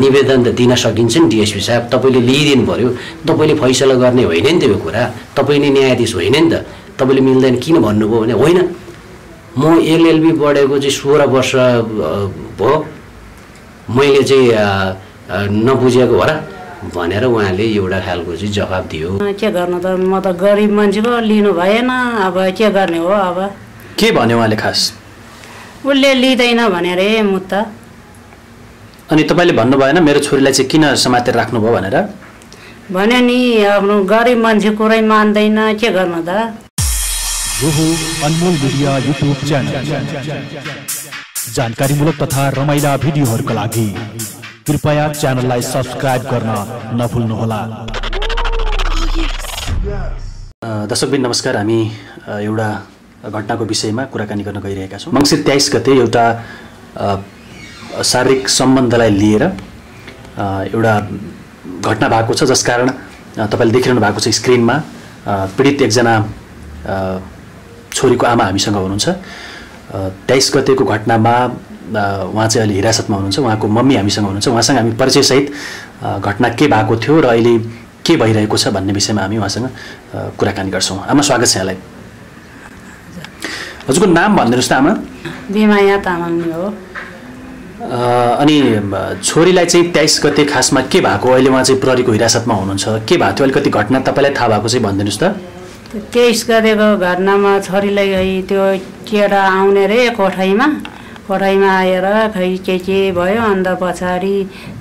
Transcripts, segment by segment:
निवेदन त दिन सकिन्छ नि डिएसपी साहब। तपाईँले लिइदिनु पऱ्यो तपाईँले फैसला गर्ने होइन नि त यो कुरा। तपाईँ नै न्यायाधीश होइन नि त। तपाईँले मिल्दैन किन भन्नुभयो भने होइन। म एलएलबी पढेको चाहिँ सोह्र वर्ष भयो। मैले चाहिँ नबुझेको हो र भनेर उहाँले एउटा खालको चाहिँ जवाब दियो। के गर्नु त? म त गरिब मान्छेको लिनु भएन। अब के गर्ने हो अब? के भन्यो उहाँले खास? उसले लिँदैन भने रे मुद्दा अनि तपाईँले भन्नु भएन मेरो छोरीलाई चाहिँ किन समातेर राख्नुभयो भनेर? भन्यो नि आफ्नो गरिब मान्छे कुरै मान्दैन के गर्नु त? Anmol media YouTube channel. जानकारीमूलक तथा रमाइला भिडियोहरूका लागि कृपया च्यानललाई सब्सक्राइब गर्न नभुल्नुहोला। दर्शकबिन नमस्कार। हामी एउटा घटनाको विषयमा कुराकानी गर्न गइरहेका छौँ। मङ्सिर तेइस गते एउटा शारीरिक सम्बन्धलाई लिएर एउटा घटना भएको छ जसकारण तपाईँले देखिरहनु भएको छ स्क्रिनमा पीडित एकजना छोरीको आमा हामीसँग हुनुहुन्छ। तेइस गतेको घटनामा उहाँ चाहिँ अहिले हिरासतमा हुनुहुन्छ। उहाँको मम्मी हामीसँग हुनुहुन्छ। उहाँसँग हामी परिचयसहित घटना के भएको थियो र अहिले के भइरहेको छ भन्ने विषयमा हामी उहाँसँग कुराकानी गर्छौँ। आमा स्वागत छ यहाँलाई। हजुरको नाम भनिदिनुहोस् त आमा। बिमाया तामाङ नि हो। अनि छोरीलाई चाहिँ तेइस गते खासमा के भएको? अहिले उहाँ चाहिँ प्रहरीको हिरासतमा हुनुहुन्छ। के भएको? थियो अलिकति घटना तपाईँलाई थाहा भएको चाहिँ भनिदिनुहोस् त। तेइस गतेको घटनामा छोरीलाई त्यो केटा आउने रे कोठाइमा कोठाइमा आएर खै के के भयो अन्त पछाडि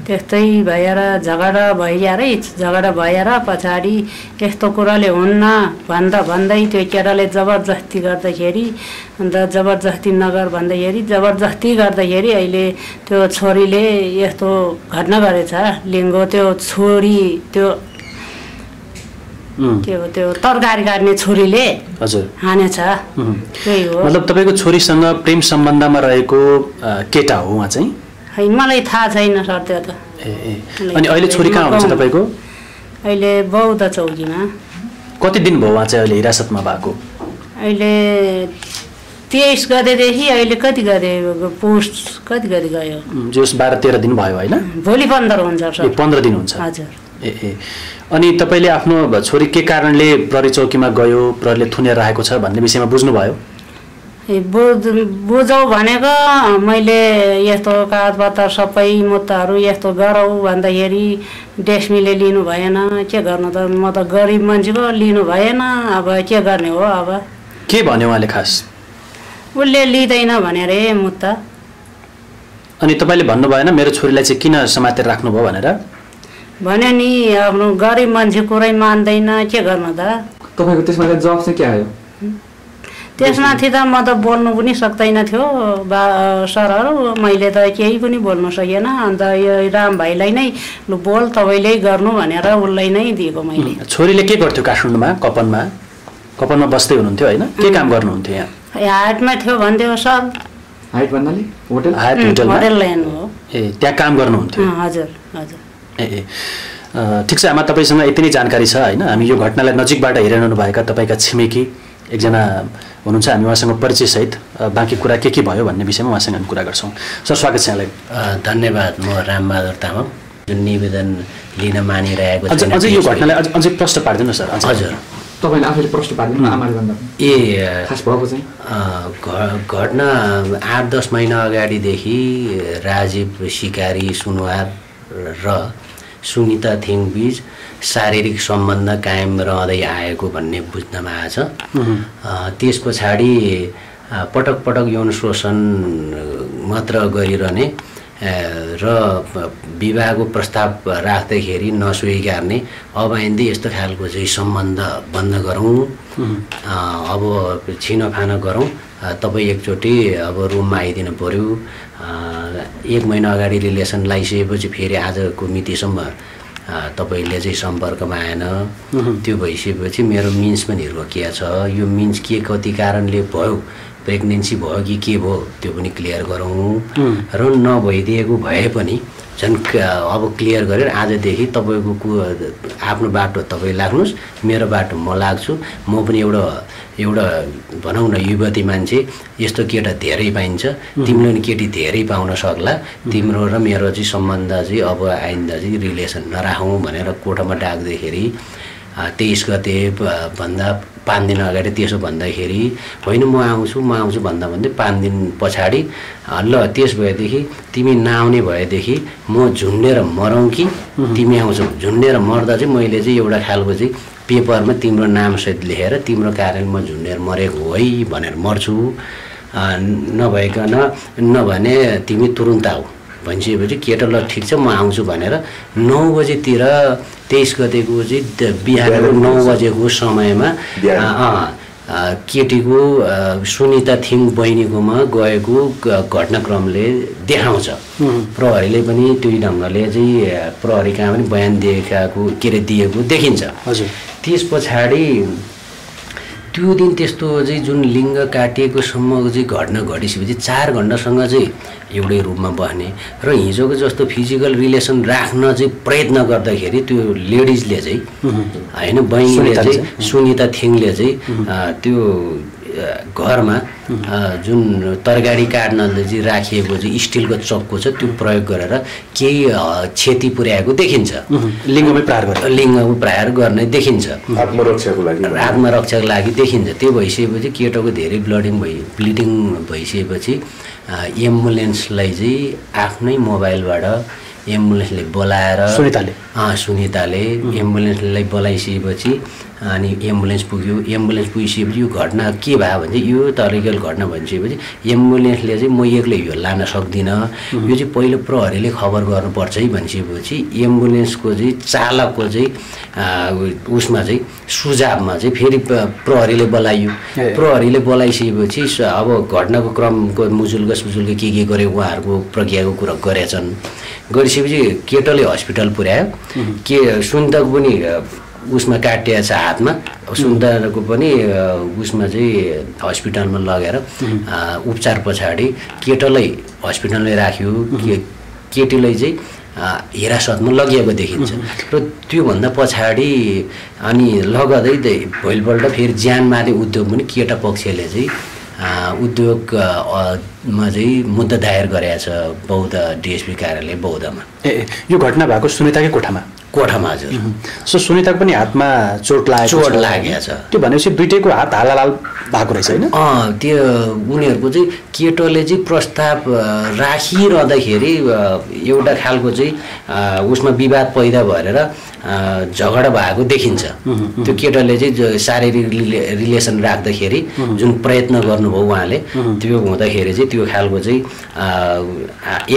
त्यस्तै भएर झगडा भइया रे झगडा भएर पछाडि यस्तो कुराले हुन्न भन्दा भन्दै त्यो केटाले जबरजस्ती गर्दाखेरि अन्त जबरजस्ती नगर भन्दाखेरि जबरजस्ती गर्दाखेरि अहिले त्यो छोरीले यस्तो घटना गरेछ लिङ्गो त्यो छोरी त्यो उम्, त्यो त्यो तरकारी काट्ने छुरीले? हजुर। हानेछ. त्यही हो। मतलब तपाईँको छोरीसँग प्रेम सम्बन्धमा रहेको केटा हो उहाँ चाहिँ? है मलाई थाहा छैन सर त्यो त। ए अनि अहिले छोरी कहाँ हुनुहुन्छ तपाईँको? अहिले बौद्ध चौकीमा। कति दिन भयो उहाँ चाहिँ अहिले हिरासतमा भएको? अहिले तेइस गतेदेखि अहिले कति गते पुस कति गते गयो? जस बाह्र तेह्र दिन भयो होइन? भोलि पन्ध्र हुन्छ पन्ध्र दिन हुन्छ। हजुर। ए ए। अनि तपाईँले आफ्नो छोरी के कारणले प्रहरी चौकीमा गयो प्रहरीले थुनेर राखेको छ भन्ने विषयमा बुझ्नुभयो? ए, बुझ बुझौ भनेको मैले यस्तो कागजपत्र सबै मुद्दाहरू यस्तो गरौँ भन्दाखेरि डेस्मीले लिनु भएन। के गर्नु त? म त गरिब मान्छेको लिनु भएन। अब के गर्ने हो अब? के भन्यो उहाँले खास? उसले लिँदैन भने रे मुद्दा। अनि तपाईँले भन्नु भएन मेरो छोरीलाई चाहिँ किन समातेर राख्नुभयो भनेर? भन्यो नि आफ्नो गरिब मान्छे कुरै मान्दैन के गर्नु त? तपाईँको त्यसमा चाहिँ जवाब चाहिँ के आयो? त्यसमाथि त म त बोल्नु पनि सक्दैन थियो बा सरहरू। मैले त केही पनि बोल्नु सकेन अन्त यो राम भाइलाई नै लु बोल तपाईँले गर्नु भनेर उसलाई नै दिएको मैले। छोरीले के गर्थ्यो काठमाडौँमा कपनमा? कपनमा बस्दै हुनुहुन्थ्यो होइन? के काम गर्नुहुन्थ्यो यहाँ? हाटमा थियो भन्थ्यो सर। हाइट भन्नाले होटल? होटेल लाइन हो। ए त्यहाँ काम गर्नुहुन्थ्यो। अँ, हजुर हजुर। ए ए। ठिक छ आमा तपाईँसँग यति नै जानकारी छ होइन? हामी यो घटनालाई नजिकबाट हेरिरहनु भएका तपाईँका छिमेकी एकजना हुनुहुन्छ हामी उहाँसँग परिचयसहित। बाँकी कुरा के के भयो भन्ने विषयमा उहाँसँग हामी कुरा गर्छौँ। सर स्वागत छ यहाँलाई। धन्यवाद म रामबहादुर तामाङ। जुन निवेदन लिन मानिरहेको अझ यो घटनालाई अझ अझै प्रश्न पारिदिनु न सर। हजुर। तपाईँले आफैले प्रश्न पारिदिनु आमाले भन्दा। ए खास भएको चाहिँ। घटना आठ दस महिना अगाडिदेखि राजीव सिकारी सुनवार र सुनिता थिङबीच शारीरिक सम्बन्ध कायम रहँदै आएको भन्ने बुझ्नमा आएछ। अ, त्यस पछाडि पटक पटक यौन शोषण मात्र गरिरहने र विवाहको प्रस्ताव राख्दाखेरि नस्वीकार्ने अब आइन्दै यस्तो खालको चाहिँ सम्बन्ध बन्द गरौँ। अब छिनोफानो गरौँ। तपाईँ एकचोटि अब रुममा आइदिनु पऱ्यो एक महिना अगाडि रिलेसन लगाइसकेपछि फेरि आजको मितिसम्म तपाईँले चाहिँ सम्पर्कमा आएन। त्यो भइसकेपछि मेरो मिन्स पनि रोकिया छ। यो मिन्स के कति कारणले भयो? प्रेग्नेन्सी भयो कि के भयो त्यो पनि क्लियर गरौँ। र नभइदिएको भए पनि झन् अब क्लियर गरेर आजदेखि तपाईँको कु आफ्नो बाटो तपाईँ लाग्नुहोस् मेरो बाटो म लाग्छु। म पनि एउटा एउटा भनौँ न युवती मान्छे यस्तो केटा धेरै पाइन्छ। तिमीले पनि केटी धेरै पाउन सक्ला। तिम्रो र मेरो चाहिँ सम्बन्ध चाहिँ अब आइन्दा चाहिँ रिलेसन नराखौँ भनेर कोठामा डाक्दाखेरि तेइस गते भन्दा पाँच दिन अगाडि त्यसो भन्दाखेरि होइन म आउँछु म आउँछु भन्दा भन्दै पाँच दिन पछाडि ल त्यस भएदेखि तिमी नआउने भएदेखि म झुन्डेर मरौँ कि? तिमी आउँछौ झुन्डेर मर्दा चाहिँ मैले चाहिँ एउटा खालको चाहिँ पेपरमा तिम्रो नामसहित लेखेर तिम्रो कारण म झुन्डेर मरेको हो है भनेर मर्छु। नभइकन नभने तिमी तुरुन्त आऊ। भनिसकेपछि केटा ल ठिक छ म आउँछु भनेर नौ बजेतिर तेइस गतेको चाहिँ बिहानको नौ बजेको समयमा केटीको सुनिता थिङ बहिनीकोमा गएको घटनाक्रमले देखाउँछ। प्रहरीले पनि त्यही ढङ्गले चाहिँ प्रहरी कहाँ पनि बयान दिएकाको के अरे दिएको देखिन्छ। हजुर। त्यस पछाडि त्यो दिन त्यस्तो चाहिँ जुन लिङ्ग काटिएको सम्मको चाहिँ घटना घटिसकेपछि चार घन्टासँग चाहिँ एउटै रूपमा बस्ने र हिजोको जस्तो फिजिकल रिलेसन राख्न चाहिँ प्रयत्न गर्दाखेरि त्यो लेडिजले चाहिँ होइन बहिनीले चाहिँ सुनिता थिङले चाहिँ त्यो घरमा जुन तरकारी काट्नले चाहिँ राखिएको चाहिँ स्टिलको चक्कु छ त्यो प्रयोग गरेर केही क्षति पुर्याएको देखिन्छ। लिङ्गमै प्रहार गरे लिङ्गको प्रहार गर्ने देखिन्छ। आत्मरक्षाको लागि। आत्मरक्षाको लागि देखिन्छ। त्यो भइसकेपछि केटाको धेरै ब्लडिङ भइ ब्लिडिङ भइसकेपछि एम्बुलेन्सलाई चाहिँ आफ्नै मोबाइलबाट एम्बुलेन्सले बोलाएर सुनिताले? सुनिताले एम्बुलेन्सलाई बोलाइसकेपछि अनि एम्बुलेन्स पुग्यो। एम्बुलेन्स पुगिसकेपछि यो घटना के भयो भने चाहिँ यो तरिकल घटना भनिसकेपछि एम्बुलेन्सले चाहिँ म एक्लै यो लान सक्दिनँ। यो चाहिँ पहिलो प्रहरीले खबर गर्नुपर्छ है भनिसकेपछि एम्बुलेन्सको चाहिँ चालकको चाहिँ उसमा चाहिँ सुझावमा चाहिँ फेरि प्रहरीले बोलाइयो। प्रहरीले बोलाइसकेपछि अब घटनाको क्रमको मुजुल्क सुजुल्क के के गरे उहाँहरूको प्रक्रियाको कुरा गरेछन्। गरिसकेपछि केटोले हस्पिटल पुर्यायो के सुन्तको पनि उसमा काटिएको छ हातमा। सुन्तको पनि उसमा चाहिँ हस्पिटलमा लगेर उपचार पछाडि केटोलाई हस्पिटलमै राख्यो। के केटीलाई चाहिँ हिरासतमा लगिएको देखिन्छ। र त्योभन्दा पछाडि अनि लगदै दे- भोलिपल्ट फेरि ज्यान मार्ने उद्योग पनि केटा पक्षले चाहिँ अ, उद्योग अ, मा चाहिँ मुद्दा दायर गरेका छ बौद्ध डिएसपी कार्यालय बौद्धमा। ए, यो घटना भएको सुनिताकै कोठामा? कोठामा हजुर। सो सुनिताको पनि हातमा चोट लागेको चोट। लागेको छ। त्यो भनेपछि दुइटैको हात हालालाल भएको रहेछ होइन? अँ त्यो उनीहरूको चाहिँ केटोले चाहिँ प्रस्ताव राखिरहँदाखेरि एउटा खालको चाहिँ उसमा विवाद पैदा भएर झगडा भएको देखिन्छ। त्यो केटोले चाहिँ शारीरिक रिले रिलेसन राख्दाखेरि जुन प्रयत्न गर्नुभयो उहाँले त्यो हुँदाखेरि चाहिँ त्यो खालको चाहिँ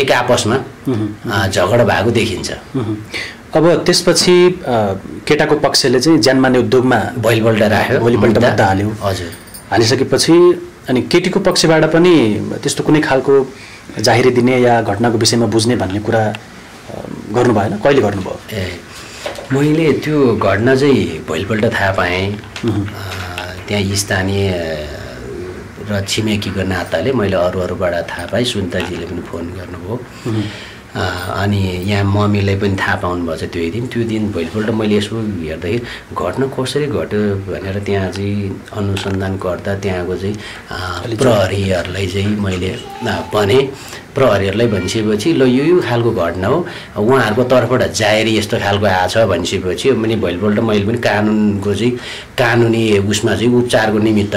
एक आपसमा झगडा भएको देखिन्छ। अब त्यसपछि केटाको पक्षले चाहिँ ज्यान मार्ने उद्योगमा भोलिपल्ट राख्यो भोलिपल्ट मुद्दा हाल्यो हजुर। हालिसकेपछि अनि केटीको पक्षबाट पनि त्यस्तो कुनै खालको जाहिरी दिने या घटनाको विषयमा बुझ्ने भन्ने कुरा गर्नु भएन। कहिले गर्नुभयो? ए मैले त्यो घटना चाहिँ भोलिपल्ट थाहा पाएँ। त्यहाँ स्थानीय र छिमेकीको नाताले मैले अरू अरूबाट थाहा पाएँ। सुन्ताजीले पनि फोन गर्नुभयो। अनि यहाँ मम्मीलाई पनि थाहा पाउनुभएको छ त्यो दिन। त्यो दिन भोलिपल्ट मैले यसो हेर्दाखेरि घटना कसरी घट्यो भनेर त्यहाँ चाहिँ अनुसन्धान गर्दा त्यहाँको चाहिँ प्रहरीहरूलाई चाहिँ मैले भने। प्रहरीहरूलाई भनिसकेपछि ल यो यो खालको घटना हो। उहाँहरूको तर्फबाट जाहेरी यस्तो खालको आएको छ भनिसकेपछि मैले भोलिपल्ट मैले पनि कानुनको चाहिँ कानुनी उसमा चाहिँ उपचारको निमित्त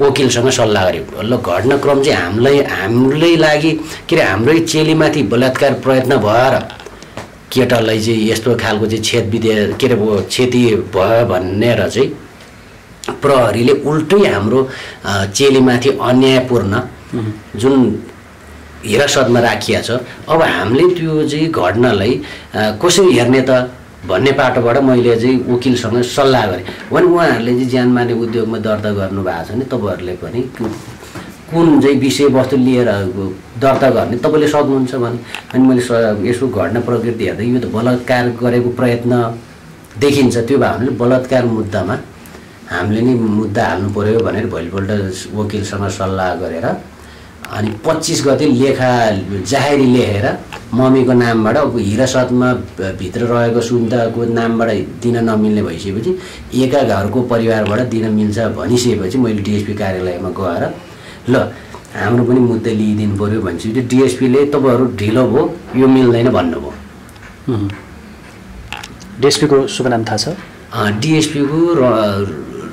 वकिलसँग सल्लाह गरेँ। ल घटनाक्रम चाहिँ हामीलाई हाम्रै लागि के अरे हाम्रै चेलीमाथि बलात्कार प्रयत्न भएर केटालाई चाहिँ यस्तो खालको चाहिँ छेद विधे के अरे क्षति भयो भनेर चाहिँ प्रहरीले उल्टै हाम्रो चेलीमाथि अन्यायपूर्ण जुन हिरासतमा राखिया छ। अब हामीले त्यो चाहिँ घटनालाई कसरी हेर्ने त भन्ने पाटोबाट मैले चाहिँ वकिलसँग सल्लाह गरेँ। भने उहाँहरूले चाहिँ ज्यान मार्ने उद्योगमा दर्ता गर्नुभएको छ भने तपाईँहरूले पनि कुन चाहिँ विषयवस्तु लिएर दर्ता गर्ने तपाईँले सक्नुहुन्छ भने। अनि मैले यसो घटना प्रकृति हेर्दा यो त बलात्कार गरेको प्रयत्न देखिन्छ। त्यो भने बलात्कार मुद्दामा हामीले नि मुद्दा हाल्नु पऱ्यो भनेर भोलिपल्ट वकिलसँग सल्लाह गरेर अनि पच्चिस गते लेखा जाहेरी लेखेर मम्मीको नामबाट हिरासतमा भित्र रहेको सुन्तको नामबाट दिन नमिल्ने भइसकेपछि एका घरको परिवारबाट दिन मिल्छ भनिसकेपछि मैले डिएसपी कार्यालयमा गएर ल हाम्रो पनि मुद्दा लिइदिनु पऱ्यो भनेपछि डिएसपीले तपाईँहरू ढिलो भयो यो मिल्दैन भन्नुभयो। डिएसपीको शुभ नाम थाहा छ? डिएसपीको र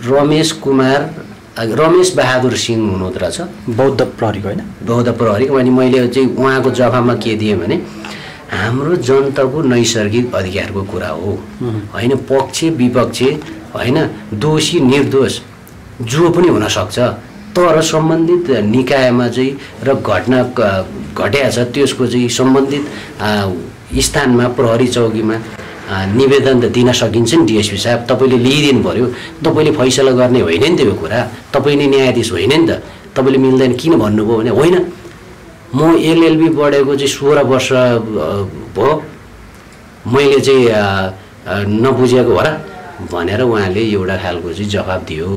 रमेश कुमार रमेश बहादुर सिंह हुनुहुँदो रहेछ। बौद्ध प्रहरीको होइन? बौद्ध प्रहरी। अनि मैले चाहिँ उहाँको जवाबमा के दिएँ भने हाम्रो जनताको नैसर्गिक अधिकारको कुरा हो। होइन पक्ष विपक्ष होइन दोषी निर्दोष जो पनि हुनसक्छ। तर सम्बन्धित निकायमा चाहिँ र घटना घट्या छ त्यसको चाहिँ सम्बन्धित स्थानमा प्रहरी चौकीमा निवेदन त दिन सकिन्छ नि डिएसपी साहब। तपाईँले लिइदिनु पऱ्यो तपाईँले फैसला गर्ने होइन नि त यो कुरा। तपाईँ नै न्यायाधीश होइन नि त। तपाईँले मिल्दैन किन भन्नुभयो भने होइन। म एलएलबी पढेको चाहिँ सोह्र वर्ष भयो। मैले चाहिँ नबुझेको हो र भनेर उहाँले एउटा खालको चाहिँ जवाब दियो।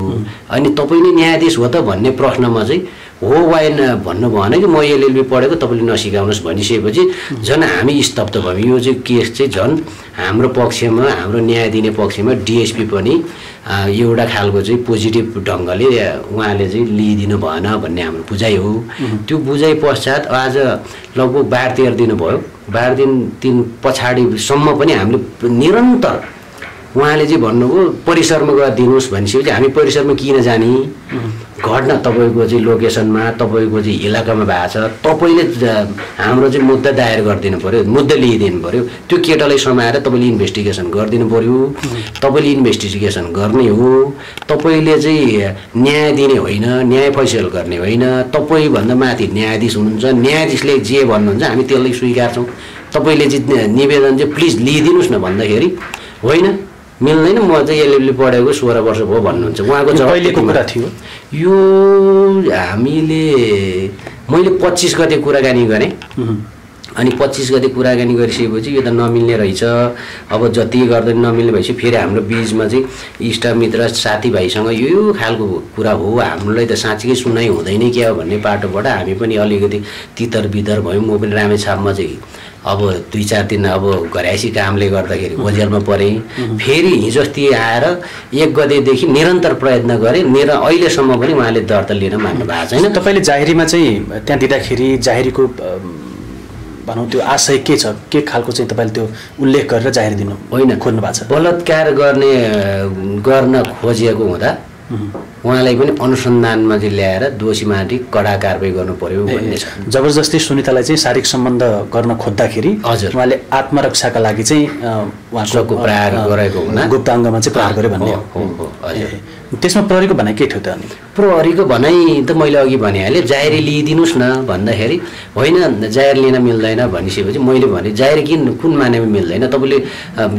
अनि तपाईँ नै न्यायाधीश हो त भन्ने प्रश्नमा चाहिँ हो वाइन भन्नु भएन कि म एलएलबी पढेको तपाईँले नसिकाउनुहोस् भनिसकेपछि झन् हामी स्तब्ध भयौँ। यो चाहिँ केस चाहिँ झन् हाम्रो पक्षमा हाम्रो न्याय दिने पक्षमा डिएसपी पनि एउटा खालको चाहिँ पोजिटिभ ढङ्गले उहाँले चाहिँ लिइदिनु भएन भन्ने हाम्रो बुझाइ हो। त्यो बुझाइ पश्चात आज लगभग बाह्र तेह्र दिन भयो बाह्र दिन दिन पछाडिसम्म पनि हामीले निरन्तर उहाँले चाहिँ भन्नुभयो परिसरमा गएर दिनुहोस् भनिसकेपछि हामी परिसरमा किन जाने? घटना तपाईँको चाहिँ लोकेसनमा तपाईँको चाहिँ इलाकामा भएको छ। तपाईँले हाम्रो चाहिँ मुद्दा दायर गरिदिनु पऱ्यो मुद्दा लिइदिनु पऱ्यो त्यो केटालाई समाएर तपाईँले इन्भेस्टिगेसन गरिदिनु पऱ्यो तपाईँले इन्भेस्टिगेसन गर्ने हो। तपाईँले चाहिँ न्याय दिने होइन न्याय फैसला गर्ने होइन। तपाईँभन्दा माथि न्यायाधीश हुनुहुन्छ न्यायाधीशले जे भन्नुहुन्छ हामी त्यसलाई स्वीकार्छौँ। तपाईँले चाहिँ निवेदन चाहिँ प्लिज लिइदिनुहोस् न भन्दाखेरि होइन? मिल्दैन म चाहिँ एलएलबी पढेको सोह्र वर्ष भयो भन्नुहुन्छ। उहाँको यो जवाब कहिलेको त्यतिमा- कुरा थियो। यो हामीले मैले पच्चिस गते कुराकानी गरेँ। अनि पच्चिस गते कुराकानी गरिसकेपछि यो त नमिल्ने रहेछ। अब जति गर्दा नमिल्ने भएपछि फेरि हाम्रो बिचमा चाहिँ इष्टमित्र साथीभाइसँग यो खालको कुरा हो। हामीलाई त साँच्चीकै सुनाइ हुँदैन क्या हो भन्ने पाटोबाट हामी पनि अलिकति तितर बितर भयौँ। म पनि रामेछापमा चाहिँ अब दुई चार दिन अब घराइसी कामले गर्दाखेरि ओझेलमा परेँ। फेरि हिजो अस्ति आएर एक गतेदेखि निरन्तर प्रयत्न गरेँ। निर अहिलेसम्म पनि उहाँले दर्ता लिन मान्नु भएको छैन। तपाईँले जाहेरीमा चाहिँ त्यहाँ दिँदाखेरि जाहेरीको भनौँ त्यो आशय के छ? के खालको चाहिँ तपाईँले त्यो उल्लेख गरेर जाहेरी दिनु होइन। खोज्नु भएको छ? बलात्कार गर्ने गर्न खोजिएको हुँदा उहाँलाई पनि अनुसन्धानमा चाहिँ ल्याएर दोषीमाथि कडा कारवाही गर्नु पर्यो भन्ने छ जबरजस्ती सुनितालाई चाहिँ शारीरिक सम्बन्ध गर्न खोज्दाखेरि हजुर। उहाँले आत्मरक्षाका लागि चाहिँ उहाँको प्रहार गरेको हुना गुप्त अङ्गमा चाहिँ प्रहार गर्यो भन्ने हो, हजुर। त्यसमा प्रहरीको भनाइ के थियो त अनि प्रहरीको भनाइ त मैले अघि भनिहालेँ जाहेरी लिइदिनुहोस् न भन्दाखेरि होइन जाहेर लिन मिल्दैन भनिसकेपछि मैले भने जाहेर किन कुन मानेमा मिल्दैन? तपाईँले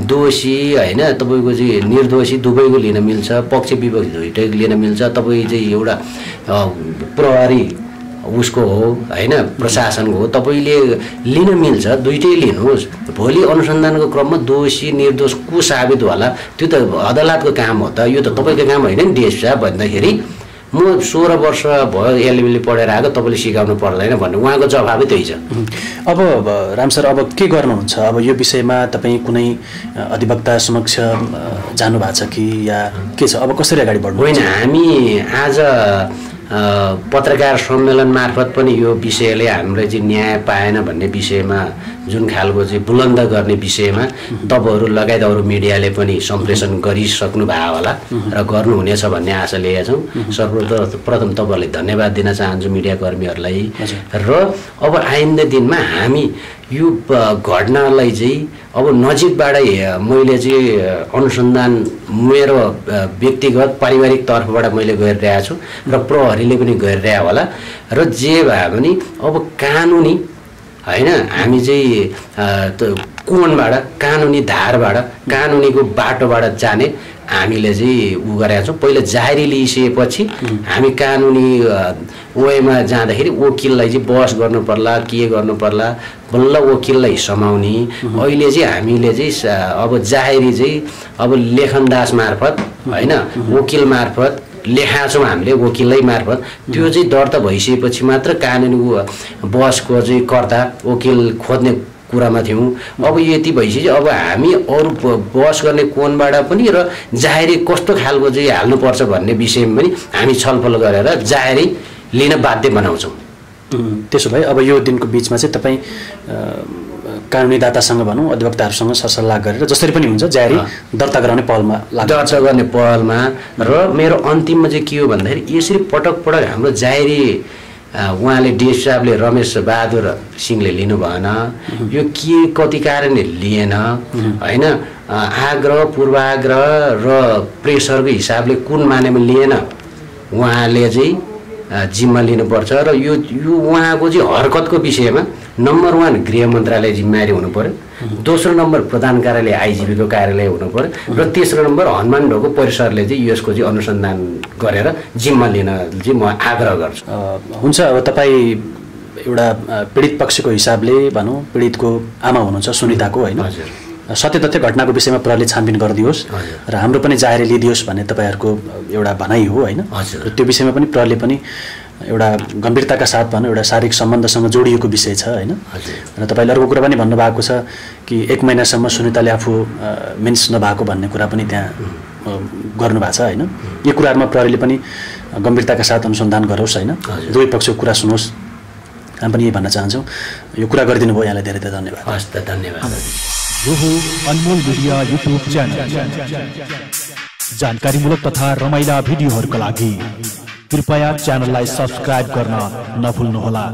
दोषी होइन तपाईँको चाहिँ निर्दोषी दुवैको लिन मिल्छ पक्ष विपक्ष दुइटैको लिन मिल्छ तपाईँ चाहिँ एउटा प्रहरी उसको हो होइन प्रशासनको हो तपाईँले लिन मिल्छ दुइटै लिनुहोस्। भोलि अनुसन्धानको क्रममा दोषी निर्दोष को साबित होला त्यो त अदालतको काम हो त यो त तपाईँको काम होइन नि डिएसपी साहब भन्दाखेरि। म सोह्र वर्ष भयो एलएलबी पढेर आएको तपाईँले सिकाउनु पर्दैन भन्ने उहाँको जवाबै त्यही छ। अब राम सर अब के गर्नुहुन्छ? अब यो विषयमा तपाईँ कुनै अधिवक्ता समक्ष जानु भएको छ कि या के छ? अब कसरी अगाडि बढ्नु होइन हामी आज पत्रकार सम्मेलन मार्फत पनि यो विषयले हामीले चाहिँ न्याय पाएन भन्ने विषयमा जुन खालको चाहिँ बुलन्द गर्ने विषयमा तपाईँहरू लगायत अरू मिडियाले पनि सम्प्रेषण गरिसक्नु भयो होला र गर्नुहुनेछ भन्ने आशा लिएका छौँ। सर्वप्रथम प्रथम तपाईँहरूलाई धन्यवाद दिन चाहन्छु मिडियाकर्मीहरूलाई। र अब आइन्दा दिनमा हामी यो घटनालाई चाहिँ अब नजिकबाट मैले चाहिँ अनुसन्धान मेरो व्यक्तिगत पारिवारिक तर्फबाट मैले गरिरहेको छु र प्रहरीले पनि गरिरहेको होला। र जे भए पनि अब कानुनी होइन हामी चाहिँ कोणबाट कानुनी धारबाट कानुनीको बाटोबाट जाने हामीले चाहिँ उ गरेका छौँ। पहिला जाहेरी लिइसकेपछि हामी कानुनी वेमा जाँदाखेरि वकिललाई चाहिँ बहस गर्नु पर्ला के गर्नु पर्ला बल्ल वकिललाई समाउने। अहिले चाहिँ हामीले चाहिँ अब जाहेरी चाहिँ अब लेखनदास मार्फत होइन वकिल मार्फत लेखाएको छौँ हामीले वकिलै मार्फत। त्यो चाहिँ दर्ता भइसकेपछि मात्र कानुनी बहसको चाहिँ कर्ता वकिल खोज्ने कुरामा थियौँ। अब यति भइसक्यो अब हामी अरू बहस गर्ने कोणबाट पनि र जाहेरी कस्तो खालको चाहिँ हाल्नुपर्छ भन्ने विषयमा पनि हामी छलफल गरेर जाहेरी लिन बाध्य बनाउँछौँ। त्यसो भए अब यो दिनको बिचमा चाहिँ तपाईँ कानुनी दातासँग भनौँ अधिवक्ताहरूसँग सरसल्लाह गरेर जसरी पनि हुन्छ जारी दर्ता गराउने पहलमा दर्ता गर्ने पहलमा र मेरो अन्तिममा चाहिँ के हो भन्दाखेरि यसरी पटक पटक हाम्रो जाहेरी उहाँले डिएस साहबले रमेश बहादुर सिंहले लिनु भएन यो के कति कारणले लिएन? होइन आग्रह पूर्वाग्रह र प्रेसरको हिसाबले कुन मानेमा लिएन? उहाँले चाहिँ जिम्मा लिनुपर्छ र यो यो उहाँको चाहिँ हरकतको विषयमा नम्बर वान गृह मन्त्रालय जिम्मेवारी हुनु पर्यो। दोस्रो नम्बर प्रधान कार्यालय आइजिपीको कार्यालय हुनु र तेस्रो नम्बर हनुमान ढोको परिसरले चाहिँ यसको चाहिँ अनुसन्धान गरेर जिम्मा लिन चाहिँ म आग्रह गर्छु। हुन्छ अब तपाईँ एउटा पीडित पक्षको हिसाबले भनौँ पीडितको आमा हुनुहुन्छ सुनिताको होइन? हजुर। सत्य तथ्य घटनाको विषयमा प्रहरीले छानबिन गरिदियोस्। र हाम्रो पनि जाहेरी लिइदियोस् भन्ने तपाईँहरूको एउटा भनाइ हो होइन? त्यो विषयमा पनि प्रहरीले पनि एउटा गम्भीरताका साथ भनौँ एउटा शारीरिक सम्बन्धसँग जोडिएको विषय छ होइन? हजुर। र तपाईँले अर्को कुरा पनि भन्नुभएको छ कि एक महिनासम्म सुनिताले आफू मिन्स नभएको भन्ने कुरा पनि त्यहाँ गर्नुभएको छ होइन? यो कुराहरूमा प्रहरीले पनि गम्भीरताका साथ अनुसन्धान गरोस् होइन। दुवै पक्षको कुरा सुनोस्। हामी पनि यही भन्न चाहन्छौँ। यो कुरा गरिदिनु भयो यहाँलाई धेरै धेरै धन्यवाद। हस् त धन्यवाद। यो हो अनमोल मिडिया युट्युब च्यानल। जानकारीमूलक तथा रमाइला भिडियोहरूका लागि कृपया च्यानललाई सब्सक्राइब गर्न नभुल्नुहोला।